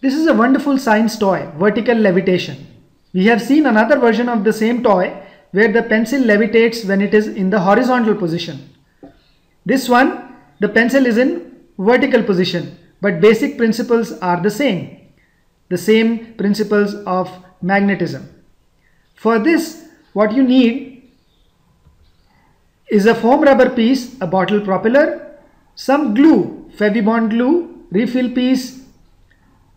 This is a wonderful science toy, vertical levitation. We have seen another version of the same toy where the pencil levitates when it is in the horizontal position. This one, the pencil is in vertical position, but basic principles are the same. The same principles of magnetism. For this, what you need is a foam rubber piece, a bottle propeller, some glue, Fevibond glue, refill piece,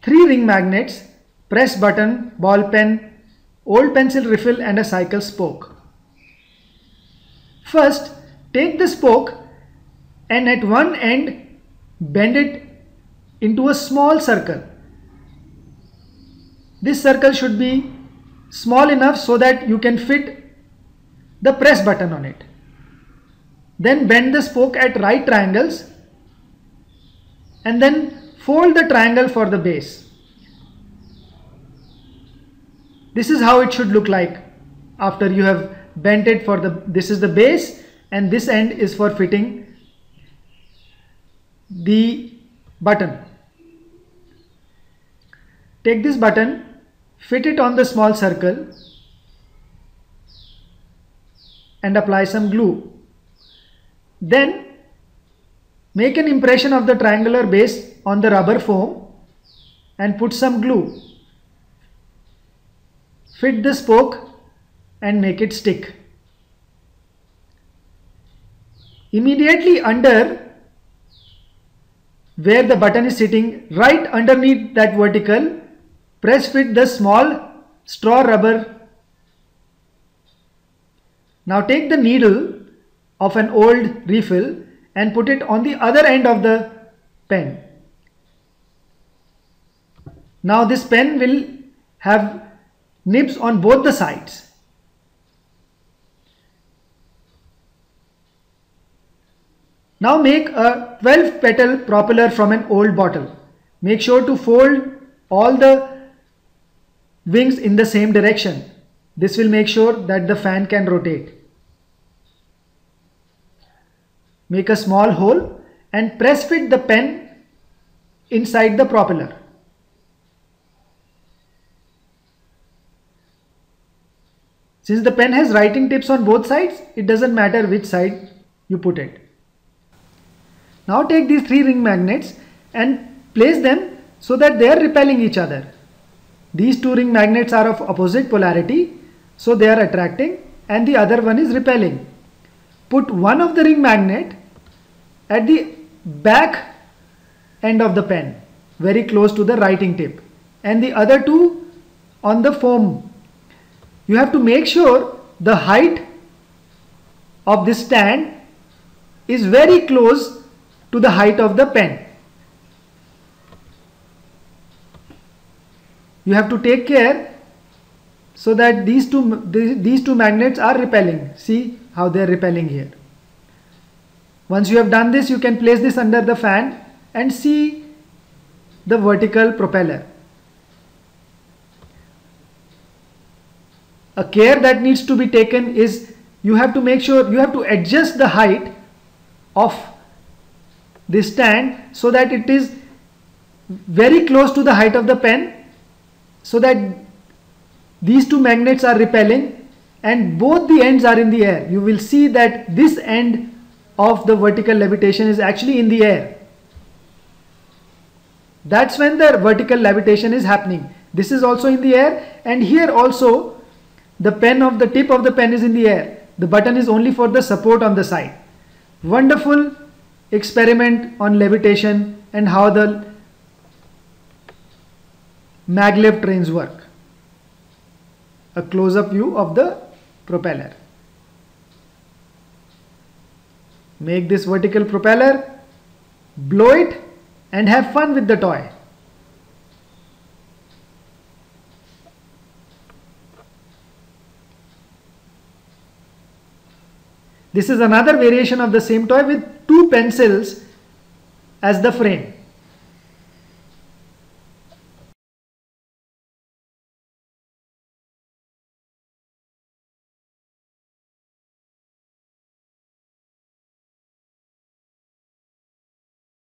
three ring magnets, press button, ball pen, old pencil refill and a cycle spoke. First, take the spoke and at one end bend it into a small circle. This circle should be small enough so that you can fit the press button on it. Then bend the spoke at right triangles and then fold the triangle for the base. This is how it should look like after you have bent it for the, this is the base and this end is for fitting the button. Take this button, fit it on the small circle and apply some glue. Then make an impression of the triangular base on the rubber foam and put some glue. Fit the spoke and make it stick. Immediately under where the button is sitting, right underneath that vertical, press fit the small straw rubber. Now take the needle of an old refill and put it on the other end of the pen. Now this pen will have nibs on both the sides. Now make a 12 petal propeller from an old bottle. Make sure to fold all the wings in the same direction. This will make sure that the fan can rotate. Make a small hole and press fit the pen inside the propeller. Since the pen has writing tips on both sides, it doesn't matter which side you put it. Now take these three ring magnets and place them so that they are repelling each other. These two ring magnets are of opposite polarity, so they are attracting and the other one is repelling. Put one of the ring magnet at the back end of the pen, very close to the writing tip and the other two on the foam. You have to make sure the height of this stand is very close to the height of the pen. You have to take care so that these two these two magnets are repelling. See how they are repelling here. Once you have done this, you can place this under the fan and see the vertical propeller. A care that needs to be taken is you have to make sure you have to adjust the height of this stand so that it is very close to the height of the pen so that these two magnets are repelling and both the ends are in the air. You will see that this end of the vertical levitation is actually in the air. That's when the vertical levitation is happening. This is also in the air and here also the pen of the tip of the pen is in the air. The button is only for the support on the side. Wonderful experiment on levitation and how the maglev trains work. A close-up view of the propeller. Make this vertical propeller, blow it and have fun with the toy. This is another variation of the same toy with two pencils as the frame.